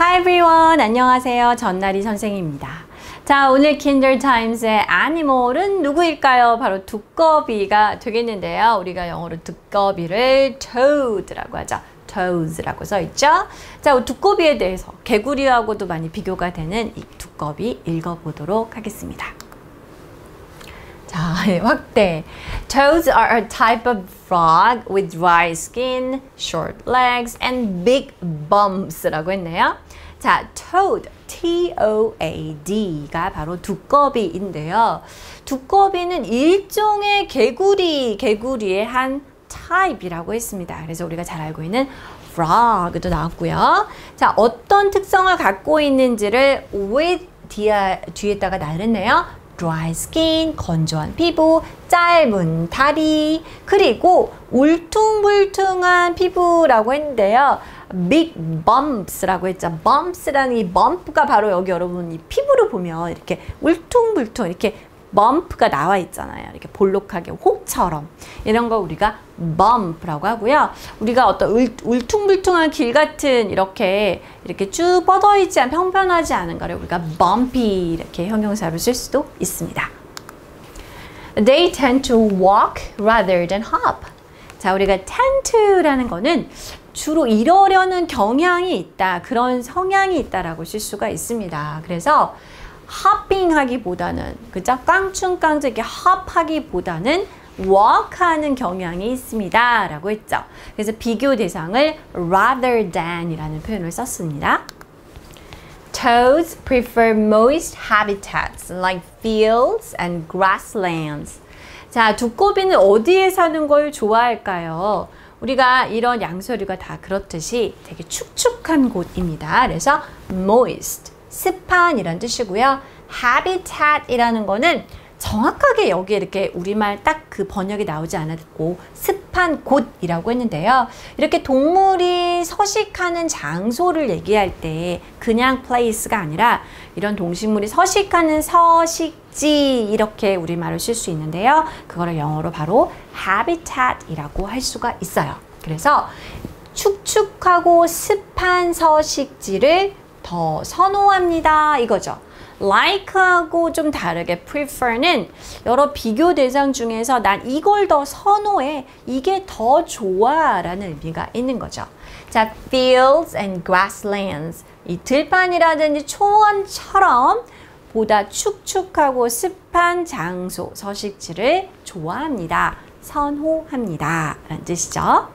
Hi everyone. 안녕하세요. 전나리 선생입니다. 자, 오늘 Times의 animal은 누구일까요? 바로 두꺼비가 되겠는데요. 우리가 영어로 두꺼비를 toad라고 하죠. toes라고 써 있죠. 자, 두꺼비에 대해서 개구리하고도 많이 비교가 되는 이 두꺼비 읽어보도록 하겠습니다. 자, 확대. Toads are a type of frog with dry skin, short legs, and big bumps 라고 했네요. 자, toad, T-O-A-D가 바로 두꺼비인데요. 두꺼비는 일종의 개구리, 개구리의 한 type이라고 했습니다. 그래서 우리가 잘 알고 있는 frog도 나왔고요. 자, 어떤 특성을 갖고 있는지를 with 뒤에, 뒤에다가 나눴네요. dry skin, 건조한 피부, 짧은 다리, 그리고 울퉁불퉁한 피부라고 했는데요. Big bumps라고 했죠. bumps라는 이 bump가 바로 여기 여러분 이 피부를 보면 이렇게 울퉁불퉁 이렇게 bump가 나와 있잖아요. 이렇게 볼록하게 혹처럼 이런 거 우리가 bump라고 하고요. 우리가 어떤 울, 울퉁불퉁한 길 같은 이렇게 이렇게 쭉 뻗어 있지 않 평평하지 않은 거를 우리가 bumpy 이렇게 형용사로 쓸 수도 있습니다. They tend to walk rather than hop. 자, 우리가 tend to라는 거는 주로 이러려는 경향이 있다. 그런 성향이 있다라고 쓸 수가 있습니다. 그래서 hopping 하기보다는 그죠? 깡충깡충 이렇게 hop 하기보다는 walk 하는 경향이 있습니다. 라고 했죠. 그래서 비교 대상을 rather than 이라는 표현을 썼습니다. Toads prefer moist habitats like fields and grasslands. 자, 두꺼비는 어디에 사는 걸 좋아할까요? 우리가 이런 양서류가 다 그렇듯이 되게 축축한 곳입니다. 그래서 moist, 습한이란 뜻이고요. habitat이라는 거는 정확하게 여기 이렇게 우리말 딱 그 번역이 나오지 않았고 습한 곳이라고 했는데요. 이렇게 동물이 서식하는 장소를 얘기할 때 그냥 place가 아니라 이런 동식물이 서식하는 서식지 이렇게 우리말을 쓸 수 있는데요. 그거를 영어로 바로 habitat이라고 할 수가 있어요. 그래서 축축하고 습한 서식지를 더 선호합니다. 이거죠. Like하고 좀 다르게 prefer는 여러 비교 대상 중에서 난 이걸 더 선호해. 이게 더 좋아. 라는 의미가 있는 거죠. 자, fields and grasslands. 이 들판이라든지 초원처럼 보다 축축하고 습한 장소, 서식지를 좋아합니다. 선호합니다. 라는 뜻이죠.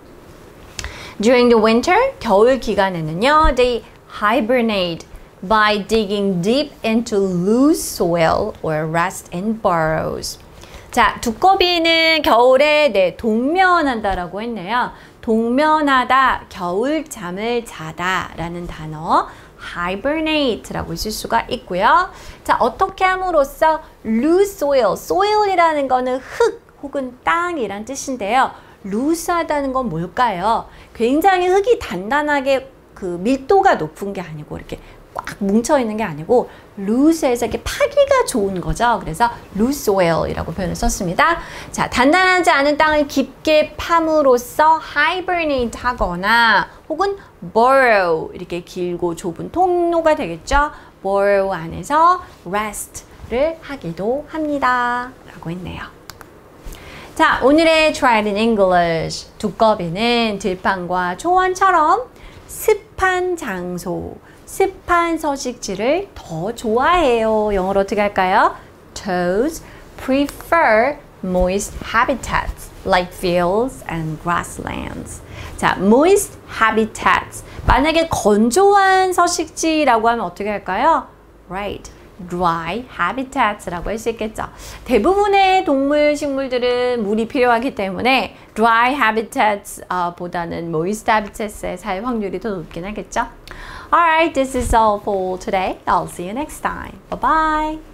During the winter, 겨울 기간에는요, they hibernate by digging deep into loose soil or rest in burrows. 자, 두꺼비는 겨울에 네, 동면한다라고 했네요. 동면하다, 겨울잠을 자다 라는 단어 hibernate라고 쓸 수가 있고요. 자, 어떻게 함으로써 loose soil, soil이라는 거는 흙 혹은 땅이란 뜻인데요. loose하다는 건 뭘까요? 굉장히 흙이 단단하게 그 밀도가 높은 게 아니고 이렇게 꽉 뭉쳐 있는 게 아니고 loose에서 이렇게 파기가 좋은 거죠. 그래서 loose soil이라고 표현을 썼습니다. 자, 단단하지 않은 땅을 깊게 팜으로써 hibernate 하거나 혹은 burrow 이렇게 길고 좁은 통로가 되겠죠. burrow 안에서 rest를 하기도 합니다. 라고 했네요. 자, 오늘의 Try in English 두꺼비는 들판과 초원처럼 습한 장소, 습한 서식지를 더 좋아해요. 영어로 어떻게 할까요? Toads prefer moist habitats like fields and grasslands. 자, moist habitats. 만약에 건조한 서식지라고 하면 어떻게 할까요? Right. Dry habitats라고 할 수 있겠죠. 대부분의 동물, 식물들은 물이 필요하기 때문에 dry habitats 어, 보다는 moist habitats에 살 확률이 더 높긴 하겠죠. Alright, this is all for today. I'll see you next time. Bye bye.